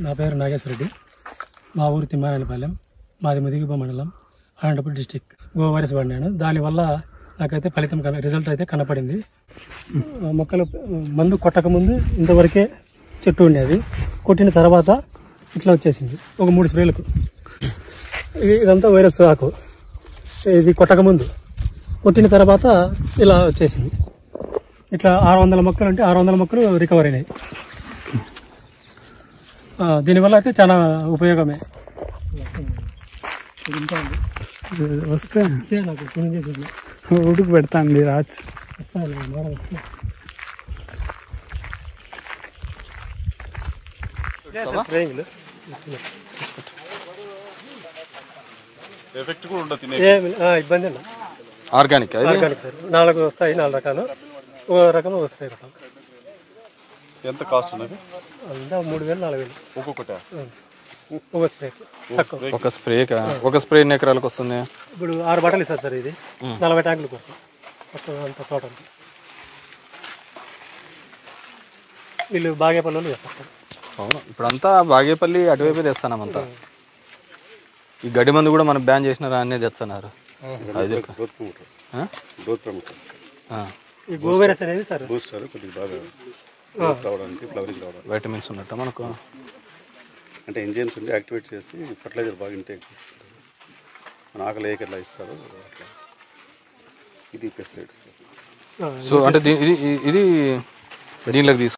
నా పేరు నాగేశ్వరరెడ్డి మా ఊరు తిమ్మారాయణపాలెం మాది ముదిగిబ మండలం అనంతపురం డిస్టిక్. గో వైరస్ పడినాను దానివల్ల నాకైతే ఫలితం కన రిజల్ట్ అయితే కనపడింది. మొక్కలు మందు కొట్టకముందు ఇంతవరకే చెట్టు ఉండేది. కొట్టిన తర్వాత ఇట్లా వచ్చేసింది. ఒక మూడు స్ప్రేలకు. ఇది- ఇదంతా వైరస్ ఆకు. ఇది కొట్టకముందు. కొట్టిన తర్వాత ఇలా వచ్చేసింది. ఇట్లా ఆరు వందల మొక్కలు అంటే ఆరు వందల మొక్కలు రికవర్ అయినాయి. దీనివల్ల అయితే చాలా ఉపయోగమే ఇది ఇంకా ఉంది. వస్తే ఇదే నాకు ఫోన్ చేసేది ఉడుకు పెడతాండి రాచు వస్తాను, మోడల్ వస్తాను. స్ప్రేయింగ్లు. ఎఫెక్ట్ కూడా ఉండదు తినే ఏమి ఆ, ఇబ్బంది ఉండదు. ఆర్గానిక్ ఇది ఆర్గానిక్ సార్ నాలుగు వస్తాయి నాలుగు రకాలు ఒక రకం ఒక స్ప్రే రకం ఎంత కాస్ట్ ఉన్నది? అంతా మూడు వేలు నాలుగు వేలు. ఒక్కొక్కట. ఒక స్ప్రే. ఒక స్ప్రే ఒక స్ప్రే ఎన్ని ఎకరాలకు వస్తుంది? ఇప్పుడు ఆరు బట్టలు ఇస్తారు సార్ ఇది. నలభై ట్యాంకులు మొత్తం అంత టోటల్ వీళ్ళు బాగేపల్లి వాళ్ళు చేస్తారు సార్. అవును. ఇప్పుడంతా బాగేపల్లి అటువైపే తెస్తానంతా ఈ గడ్డి మందు కూడా మనం బ్యాన్ చేసినారా అన్నీ తెస్తున్నారు అది గోవైరస్ అనేది సార్. రావడానికి ఫ్లవరింగ్ రావడానికి వైటమిన్స్ ఉన్నట్టు మనకు? అంటే ఎంజిన్స్ ఉండి యాక్టివేట్ చేసి ఫర్టిలైజర్ బాగా ఇంటేక్ చేస్తారు మన ఆకలి ఏకెట్లా ఇస్తారు ఇది పెస్టిసైడ్స్. సో అంటే ఇది ఇది దీనిలోకి తీసుకు